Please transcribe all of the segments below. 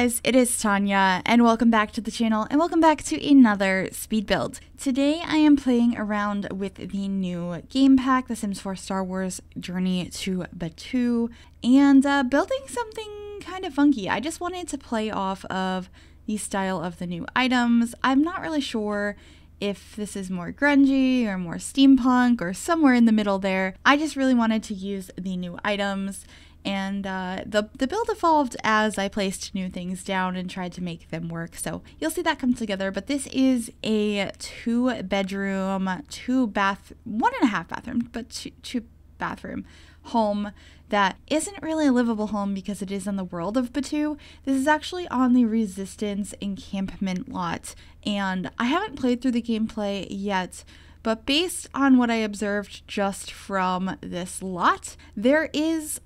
guys, it is Tanya, and welcome back to the channel, and welcome back to another speed build. Today I am playing around with the new game pack, The Sims 4 Star Wars Journey to Batuu, and uh, building something kind of funky. I just wanted to play off of the style of the new items. I'm not really sure if this is more grungy or more steampunk or somewhere in the middle there. I just really wanted to use the new items and uh, the the build evolved as I placed new things down and tried to make them work. So you'll see that come together. But this is a two bedroom, two bath, one and a half bathroom, but two, two bathroom home that isn't really a livable home because it is in the world of Batuu. This is actually on the Resistance encampment lot, and I haven't played through the gameplay yet. But based on what I observed just from this lot, there is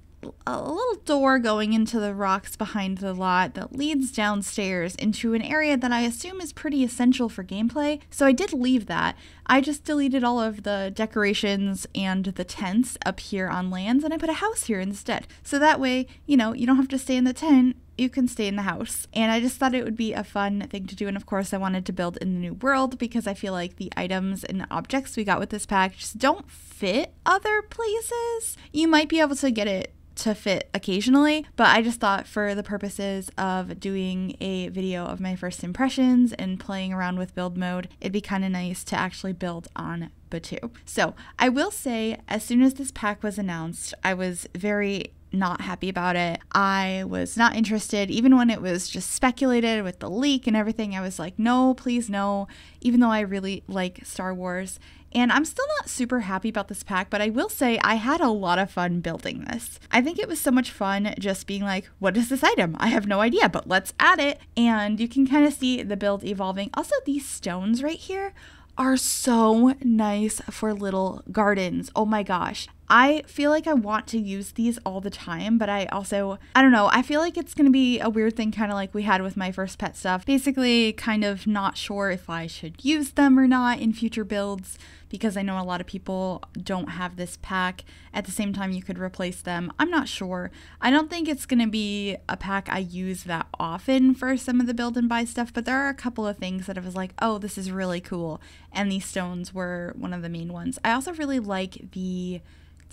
a little door going into the rocks behind the lot that leads downstairs into an area that I assume is pretty essential for gameplay. So I did leave that. I just deleted all of the decorations and the tents up here on lands and I put a house here instead. So that way, you know, you don't have to stay in the tent you can stay in the house. And I just thought it would be a fun thing to do. And of course, I wanted to build in the new world because I feel like the items and objects we got with this pack just don't fit other places. You might be able to get it to fit occasionally, but I just thought for the purposes of doing a video of my first impressions and playing around with build mode, it'd be kind of nice to actually build on Batuu. So I will say, as soon as this pack was announced, I was very not happy about it. I was not interested, even when it was just speculated with the leak and everything. I was like, no, please, no, even though I really like Star Wars and I'm still not super happy about this pack, but I will say I had a lot of fun building this. I think it was so much fun just being like, what is this item? I have no idea, but let's add it. And you can kind of see the build evolving. Also, these stones right here are so nice for little gardens. Oh my gosh. I feel like I want to use these all the time, but I also, I don't know, I feel like it's going to be a weird thing, kind of like we had with my first pet stuff. Basically, kind of not sure if I should use them or not in future builds because I know a lot of people don't have this pack. At the same time, you could replace them. I'm not sure. I don't think it's going to be a pack I use that often for some of the build and buy stuff, but there are a couple of things that I was like, oh, this is really cool. And these stones were one of the main ones. I also really like the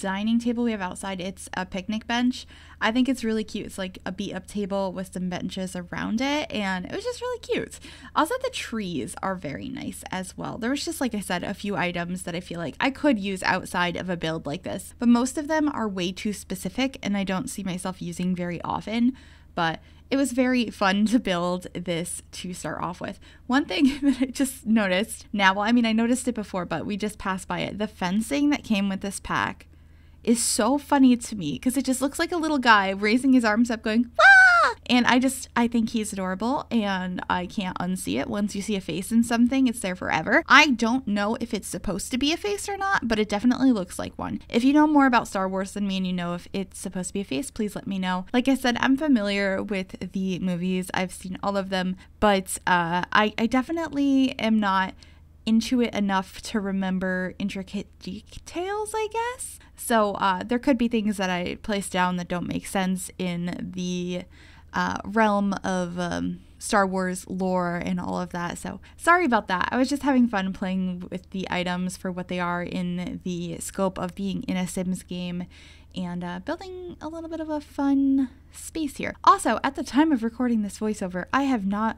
dining table we have outside. It's a picnic bench. I think it's really cute. It's like a beat up table with some benches around it, and it was just really cute. Also, the trees are very nice as well. There was just, like I said, a few items that I feel like I could use outside of a build like this, but most of them are way too specific, and I don't see myself using very often. But it was very fun to build this to start off with. One thing that I just noticed now, well, I mean, I noticed it before, but we just passed by it. The fencing that came with this pack is so funny to me because it just looks like a little guy raising his arms up going, ah! And I just, I think he's adorable and I can't unsee it. Once you see a face in something, it's there forever. I don't know if it's supposed to be a face or not, but it definitely looks like one. If you know more about Star Wars than me and you know if it's supposed to be a face, please let me know. Like I said, I'm familiar with the movies, I've seen all of them, but uh, I, I definitely am not into it enough to remember intricate details, I guess. So uh, there could be things that I place down that don't make sense in the uh, realm of um, Star Wars lore and all of that. So sorry about that. I was just having fun playing with the items for what they are in the scope of being in a Sims game and uh, building a little bit of a fun space here. Also, at the time of recording this voiceover, I have not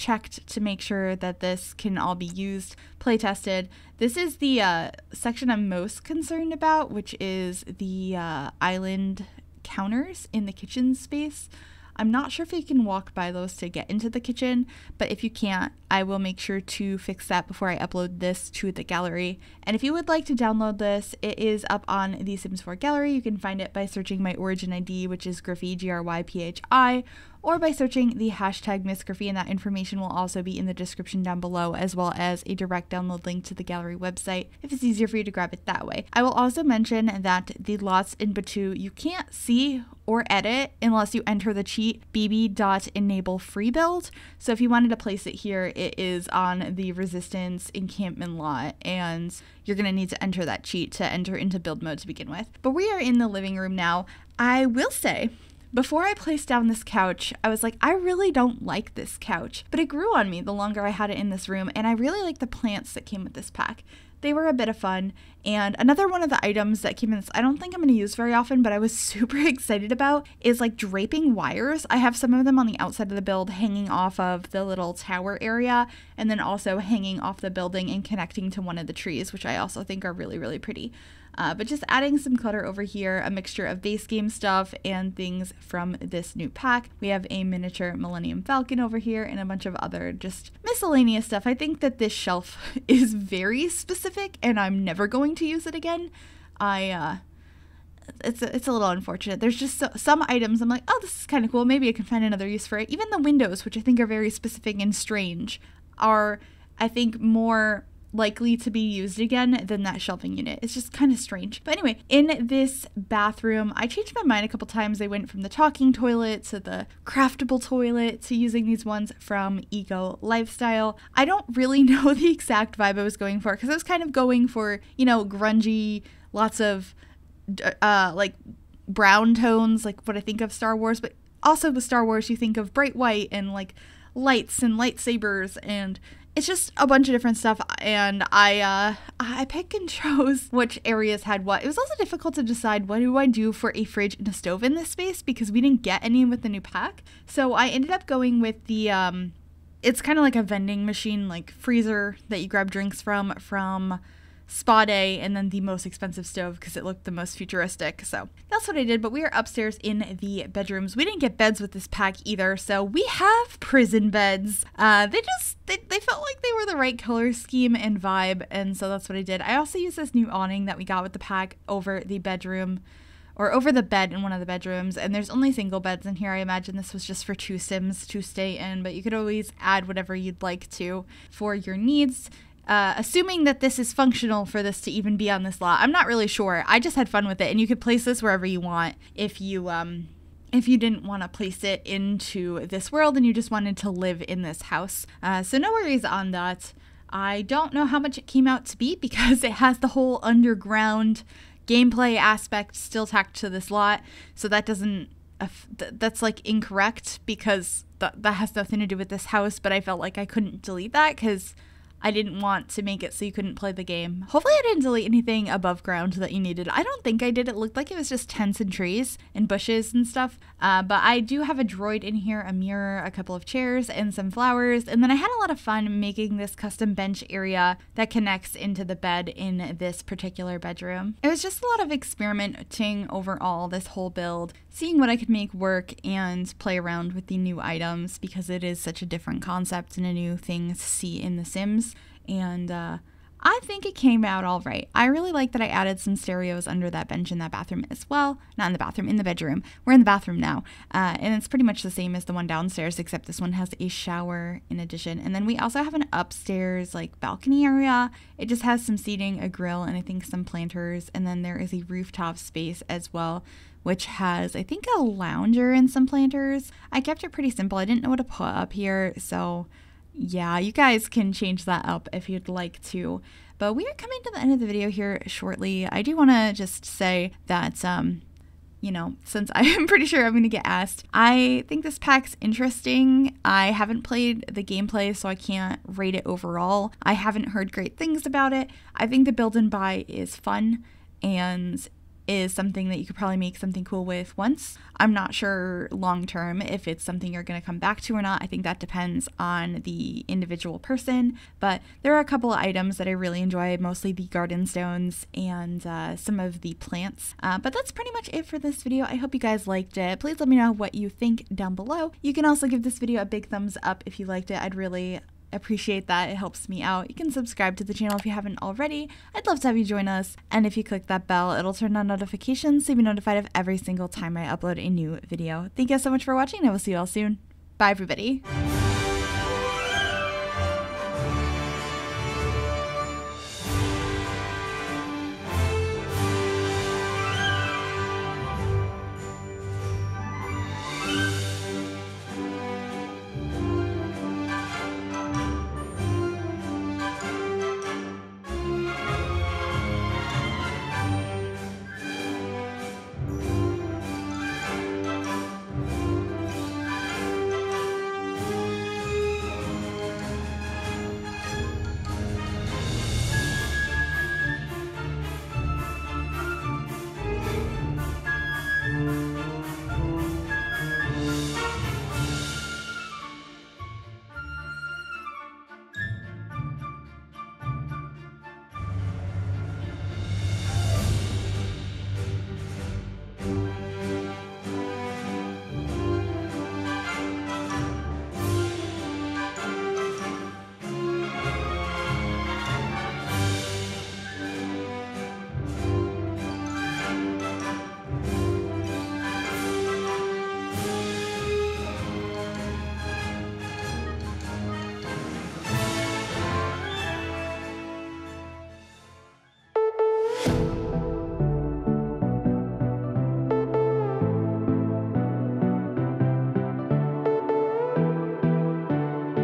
checked to make sure that this can all be used, play tested. This is the uh, section I'm most concerned about, which is the uh, island counters in the kitchen space. I'm not sure if you can walk by those to get into the kitchen, but if you can't, I will make sure to fix that before I upload this to the gallery. And if you would like to download this, it is up on the Sims 4 gallery. You can find it by searching my origin ID, which is Gryphi, G R Y P H I, or by searching the hashtag Miss and that information will also be in the description down below, as well as a direct download link to the gallery website if it's easier for you to grab it that way. I will also mention that the lots in Batuu you can't see or edit unless you enter the cheat bb.enable free build. So if you wanted to place it here, it is on the resistance encampment lot, and you're going to need to enter that cheat to enter into build mode to begin with. But we are in the living room now. I will say Before I placed down this couch, I was like, I really don't like this couch, but it grew on me the longer I had it in this room, and I really like the plants that came with this pack. They were a bit of fun. And another one of the items that came in this, I don't think I'm going to use very often, but I was super excited about is like draping wires. I have some of them on the outside of the build hanging off of the little tower area and then also hanging off the building and connecting to one of the trees, which I also think are really, really pretty. Uh, but just adding some clutter over here, a mixture of base game stuff and things from this new pack. We have a miniature Millennium Falcon over here and a bunch of other just miscellaneous stuff. I think that this shelf is very specific and I'm never going to use it again. I, uh, it's a, it's a little unfortunate. There's just so, some items I'm like, oh, this is kind of cool. Maybe I can find another use for it. Even the windows, which I think are very specific and strange, are I think more likely to be used again than that shelving unit. It's just kind of strange. But anyway, in this bathroom, I changed my mind a couple times. I went from the talking toilet to the craftable toilet to using these ones from Eco Lifestyle. I don't really know the exact vibe I was going for because I was kind of going for, you know, grungy, lots of uh like brown tones, like what I think of Star Wars, but also with Star Wars you think of bright white and like lights and lightsabers and it's just a bunch of different stuff and i uh i pick and chose which areas had what. It was also difficult to decide what do i do for a fridge and a stove in this space because we didn't get any with the new pack. So i ended up going with the um it's kind of like a vending machine like freezer that you grab drinks from from spa day and then the most expensive stove because it looked the most futuristic. So that's what I did. But we are upstairs in the bedrooms. We didn't get beds with this pack either. So we have prison beds. Uh, they just, they, they felt like they were the right color scheme and vibe. And so that's what I did. I also used this new awning that we got with the pack over the bedroom or over the bed in one of the bedrooms. And there's only single beds in here. I imagine this was just for two Sims to stay in, but you could always add whatever you'd like to for your needs. Uh, assuming that this is functional for this to even be on this lot. I'm not really sure. I just had fun with it, and you could place this wherever you want if you um if you didn't want to place it into this world and you just wanted to live in this house. Uh, so no worries on that. I don't know how much it came out to be because it has the whole underground gameplay aspect still tacked to this lot. So that doesn't that's like incorrect because that that has nothing to do with this house. But I felt like I couldn't delete that because I didn't want to make it so you couldn't play the game. Hopefully, I didn't delete anything above ground that you needed. I don't think I did. It looked like it was just tents and trees and bushes and stuff. Uh, but I do have a droid in here, a mirror, a couple of chairs, and some flowers. And then I had a lot of fun making this custom bench area that connects into the bed in this particular bedroom. It was just a lot of experimenting overall, this whole build, seeing what I could make work and play around with the new items because it is such a different concept and a new thing to see in The Sims and uh, I think it came out all right. I really like that I added some stereos under that bench in that bathroom as well. Not in the bathroom, in the bedroom. We're in the bathroom now. Uh, and it's pretty much the same as the one downstairs, except this one has a shower in addition. And then we also have an upstairs, like, balcony area. It just has some seating, a grill, and I think some planters. And then there is a rooftop space as well which has, I think, a lounger and some planters. I kept it pretty simple. I didn't know what to put up here, so yeah, you guys can change that up if you'd like to. But we are coming to the end of the video here shortly. I do want to just say that, um, you know, since I'm pretty sure I'm going to get asked, I think this pack's interesting. I haven't played the gameplay, so I can't rate it overall. I haven't heard great things about it. I think the build and buy is fun and is something that you could probably make something cool with once. I'm not sure long term if it's something you're going to come back to or not. I think that depends on the individual person. But there are a couple of items that I really enjoy, mostly the garden stones and uh, some of the plants. Uh, but that's pretty much it for this video. I hope you guys liked it. Please let me know what you think down below. You can also give this video a big thumbs up if you liked it. I'd really appreciate that. It helps me out. You can subscribe to the channel if you haven't already. I'd love to have you join us. And if you click that bell, it'll turn on notifications so you'll be notified of every single time I upload a new video. Thank you guys so much for watching. I will see you all soon. Bye, everybody.